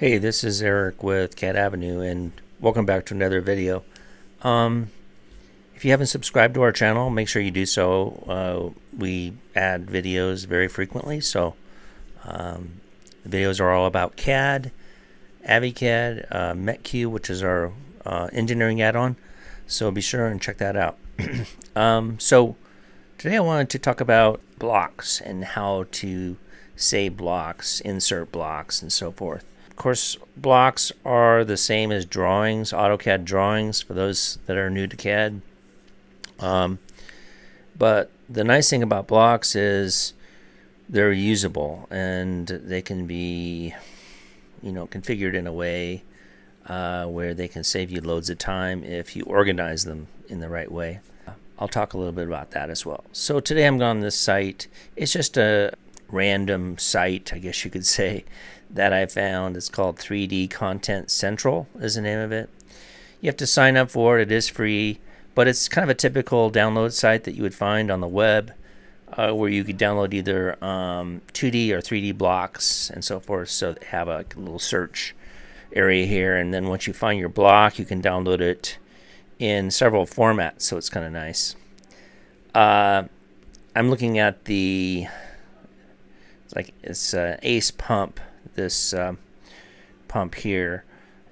Hey, this is Eric with CAD Avenue, and welcome back to another video. Um, if you haven't subscribed to our channel, make sure you do so. Uh, we add videos very frequently, so um, the videos are all about CAD, AviCAD, uh, Mech-Q, which is our uh, engineering add-on. So be sure and check that out. um, so today I wanted to talk about blocks and how to save blocks, insert blocks, and so forth course, blocks are the same as drawings, AutoCAD drawings, for those that are new to CAD. Um, but the nice thing about blocks is they're usable and they can be, you know, configured in a way uh, where they can save you loads of time if you organize them in the right way. I'll talk a little bit about that as well. So today I'm going on this site. It's just a random site, I guess you could say, that I found. It's called 3D Content Central, is the name of it. You have to sign up for it, it is free, but it's kind of a typical download site that you would find on the web. Uh, where you could download either um, 2D or 3D blocks and so forth. So have a little search area here, and then once you find your block, you can download it in several formats. So it's kind of nice. Uh, I'm looking at the it's like it's uh, Ace Pump, this uh, pump here,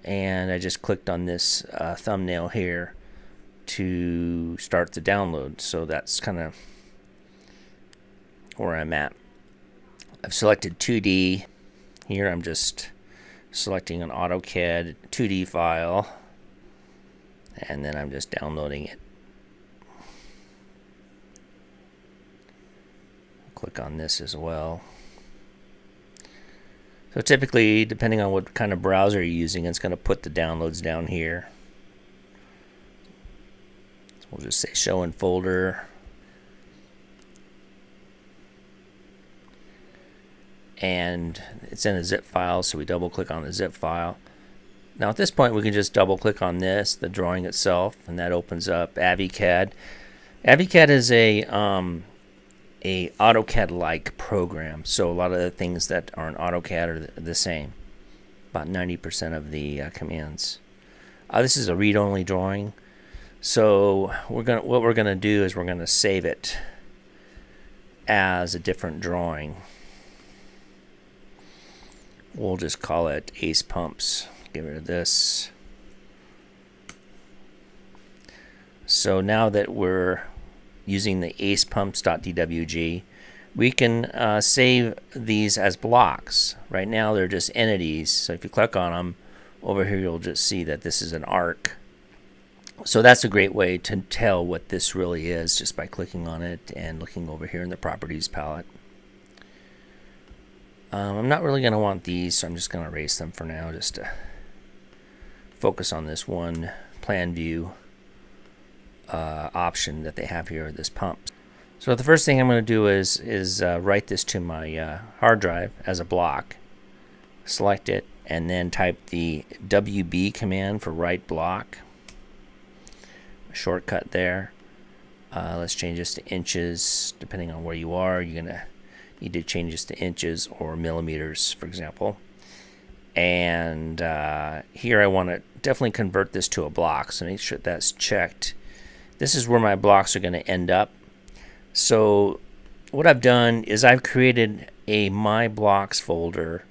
and I just clicked on this uh, thumbnail here to start the download. So that's kind of where I'm at. I've selected 2D. Here I'm just selecting an AutoCAD 2D file, and then I'm just downloading it. Click on this as well. So typically, depending on what kind of browser you're using, it's going to put the downloads down here. So we'll just say show in folder. And it's in a zip file, so we double click on the zip file. Now at this point, we can just double click on this, the drawing itself, and that opens up AviCAD. AviCAD is a um, a AutoCAD-like program. So a lot of the things that are in AutoCAD are the, same. About 90% of the uh, commands. Uh, this is a read-only drawing. So we're gonna what we're gonna do is we're gonna save it as a different drawing. We'll just call it Ace Pumps. Get rid of this. So now that we're using the acepumps.dwg, we can uh, save these as blocks. Right now they're just entities, so if you click on them, over here you'll just see that this is an arc. So that's a great way to tell what this really is just by clicking on it and looking over here in the properties palette. Um, I'm not really going to want these, so I'm just going to erase them for now just to focus on this one plan view uh, option that they have here, this pump. So the first thing I'm going to do is, is uh, write this to my uh, hard drive as a block. Select it and then type the WB command for write block. Shortcut there. Uh, let's change this to inches depending on where you are. You're going to need to change this to inches or millimeters, for example. And uh, here I want to definitely convert this to a block, so make sure that's checked this is where my blocks are going to end up. So what I've done is I've created a My Blocks folder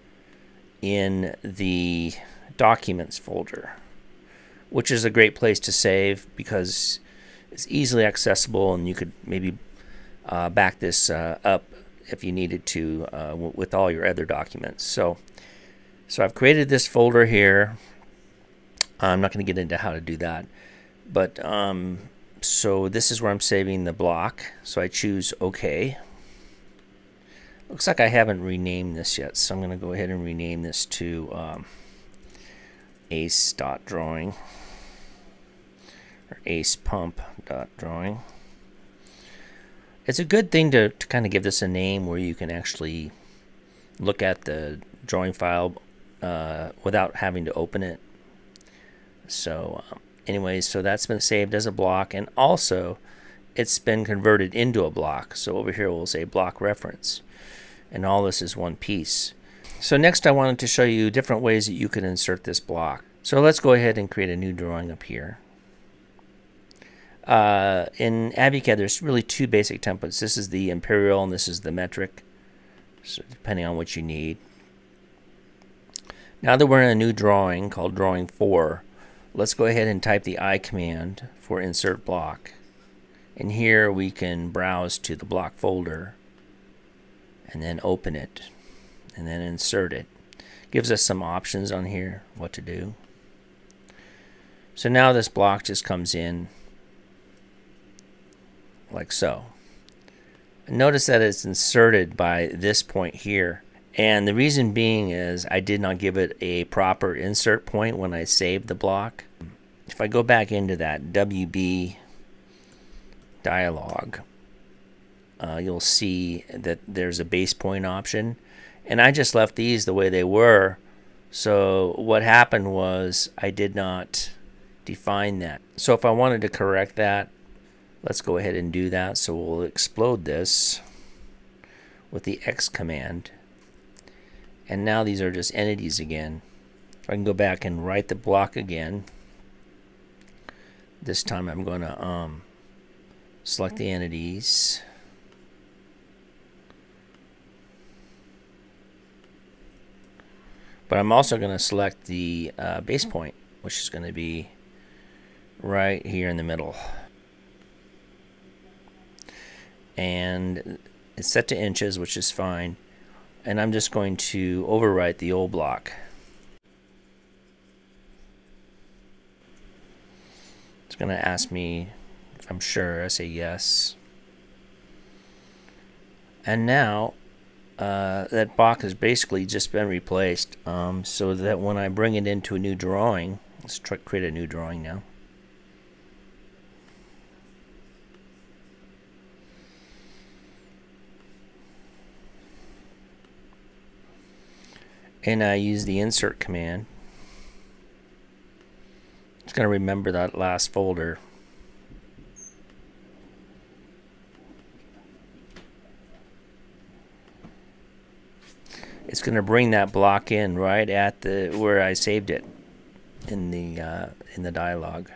in the Documents folder, which is a great place to save because it's easily accessible and you could maybe uh, back this uh, up if you needed to uh, with all your other documents. So, so I've created this folder here. I'm not going to get into how to do that, but um, so this is where I'm saving the block. So I choose OK. Looks like I haven't renamed this yet, so I'm going to go ahead and rename this to um, ace.drawing or acepump.drawing. It's a good thing to, to kind of give this a name where you can actually look at the drawing file uh, without having to open it. So um, anyways, so that's been saved as a block and also it's been converted into a block. So over here we'll say block reference and all this is one piece. So next I wanted to show you different ways that you can insert this block. So let's go ahead and create a new drawing up here. Uh, in AviCAD, there's really two basic templates. This is the imperial and this is the metric, so depending on what you need. Now that we're in a new drawing called Drawing 4, let's go ahead and type the I command for insert block. And here we can browse to the block folder and then open it and then insert it. Gives us some options on here what to do. So now this block just comes in like so. Notice that it's inserted by this point here. And the reason being is I did not give it a proper insert point when I saved the block. If I go back into that WB dialog, uh, you'll see that there's a base point option. And I just left these the way they were. So what happened was I did not define that. So if I wanted to correct that, Let's go ahead and do that. So we'll explode this with the X command. And now these are just entities again. I can go back and write the block again, this time I'm going to um, select the entities. But I'm also going to select the uh, base point, which is going to be right here in the middle. and it's set to inches, which is fine. And I'm just going to overwrite the old block. Going to ask me if I'm sure. I say yes. And now uh, that box has basically just been replaced um, so that when I bring it into a new drawing, let's try create a new drawing now. and I use the insert command. It's going to remember that last folder. It's going to bring that block in right at the where I saved it in the uh, in the dialog.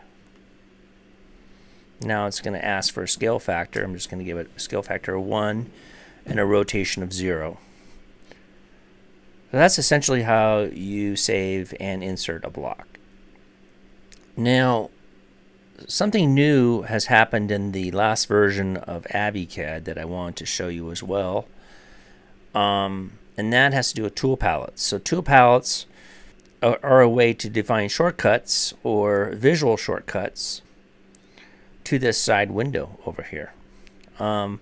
Now it's going to ask for a scale factor. I'm just going to give it a scale factor of 1 and a rotation of 0. So that's essentially how you save and insert a block. Now, something new has happened in the last version of AviCAD that I want to show you as well. Um, and that has to do with tool palettes. So tool palettes are, are a way to define shortcuts or visual shortcuts to this side window over here. Um,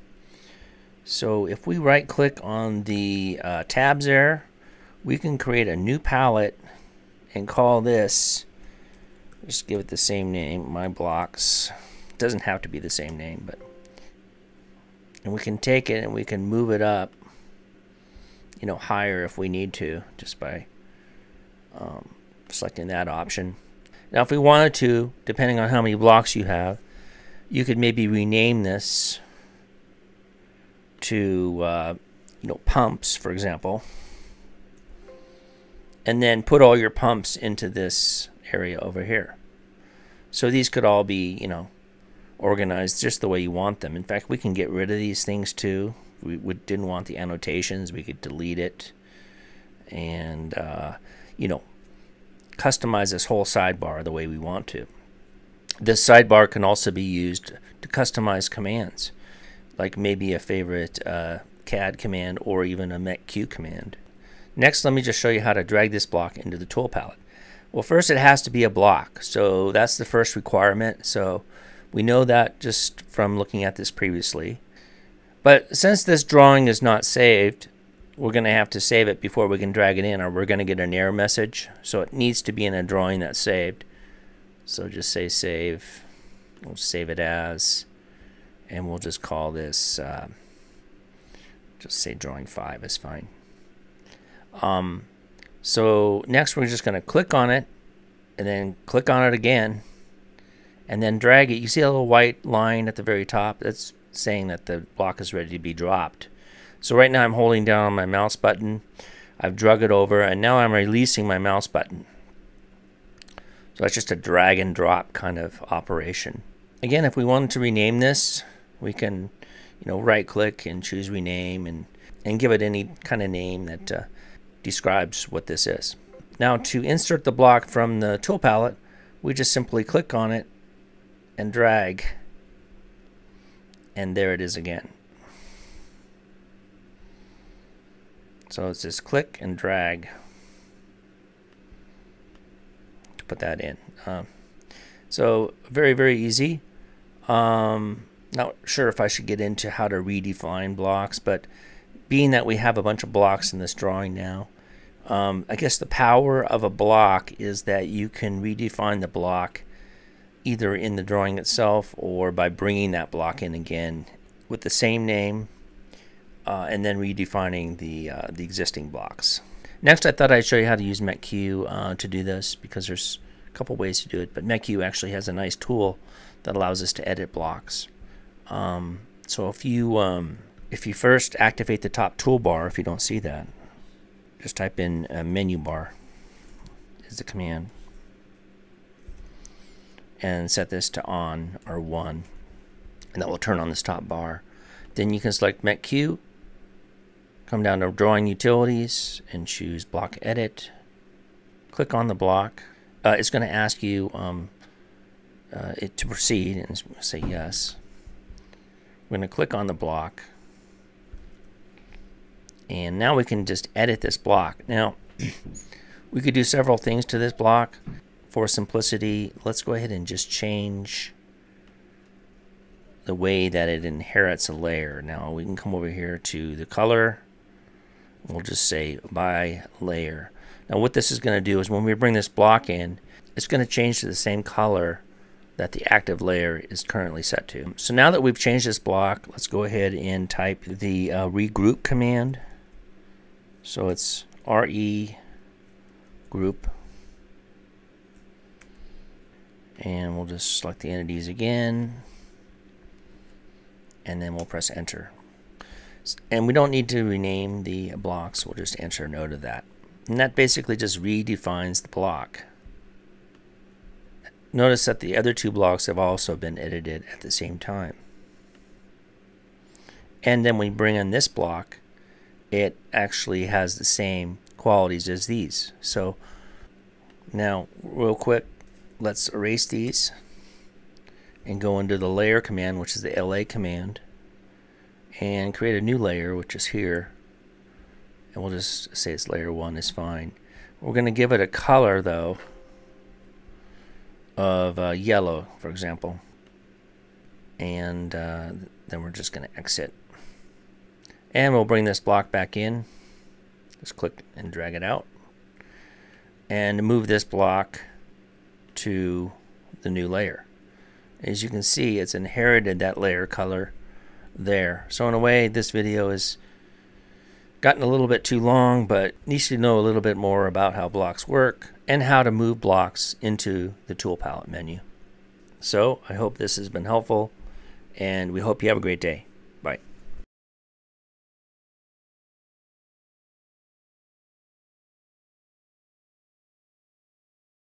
so if we right click on the uh, tabs there we can create a new palette and call this just give it the same name my blocks. It doesn't have to be the same name but and we can take it and we can move it up you know higher if we need to just by um, selecting that option. Now if we wanted to depending on how many blocks you have you could maybe rename this to uh, you know pumps for example. And then put all your pumps into this area over here. So these could all be, you know, organized just the way you want them. In fact, we can get rid of these things too. We, we didn't want the annotations. We could delete it and, uh, you know, customize this whole sidebar the way we want to. This sidebar can also be used to customize commands, like maybe a favorite uh, CAD command or even a Mech-Q command. Next, let me just show you how to drag this block into the tool palette. Well, first it has to be a block. So that's the first requirement. So we know that just from looking at this previously. But since this drawing is not saved, we're going to have to save it before we can drag it in or we're going to get an error message. So it needs to be in a drawing that's saved. So just say save. We'll save it as. And we'll just call this, uh, just say drawing 5 is fine. Um, so next we're just going to click on it and then click on it again and then drag it. You see a little white line at the very top? That's saying that the block is ready to be dropped. So right now I'm holding down my mouse button. I've drug it over, and now I'm releasing my mouse button. So that's just a drag and drop kind of operation. Again, if we wanted to rename this, we can, you know, right click and choose rename and, and give it any kind of name that uh, describes what this is. Now to insert the block from the tool palette, we just simply click on it and drag and there it is again. So it's just click and drag to put that in. Um, so very, very easy. Um, not sure if I should get into how to redefine blocks, but being that we have a bunch of blocks in this drawing now, um, I guess the power of a block is that you can redefine the block either in the drawing itself or by bringing that block in again with the same name uh, and then redefining the, uh, the existing blocks. Next, I thought I'd show you how to use Mech-Q uh, to do this because there's a couple ways to do it, but Mech-Q actually has a nice tool that allows us to edit blocks. Um, so if you um, if you first activate the top toolbar, if you don't see that, just type in menu bar is the command and set this to on or 1 and that will turn on this top bar. Then you can select Mech-Q, come down to drawing utilities and choose block edit. Click on the block. Uh, it's going to ask you um, uh, it to proceed and say yes. We're going to click on the block and now we can just edit this block. Now we could do several things to this block for simplicity, let's go ahead and just change the way that it inherits a layer. Now we can come over here to the color. We'll just say by layer. Now what this is going to do is when we bring this block in, it's going to change to the same color that the active layer is currently set to. So now that we've changed this block, let's go ahead and type the uh, regroup command. So it's re group. And we'll just select the entities again. And then we'll press enter. And we don't need to rename the blocks. We'll just enter a note of that. And that basically just redefines the block. Notice that the other two blocks have also been edited at the same time. And then we bring in this block it actually has the same qualities as these. So now real quick let's erase these and go into the layer command which is the LA command and create a new layer which is here. And we'll just say it's layer 1 is fine. We're going to give it a color though of uh, yellow for example. And uh, then we're just going to exit and we'll bring this block back in just click and drag it out and move this block to the new layer. As you can see, it's inherited that layer color there. So in a way, this video has gotten a little bit too long, but needs to know a little bit more about how blocks work and how to move blocks into the tool palette menu. So I hope this has been helpful and we hope you have a great day.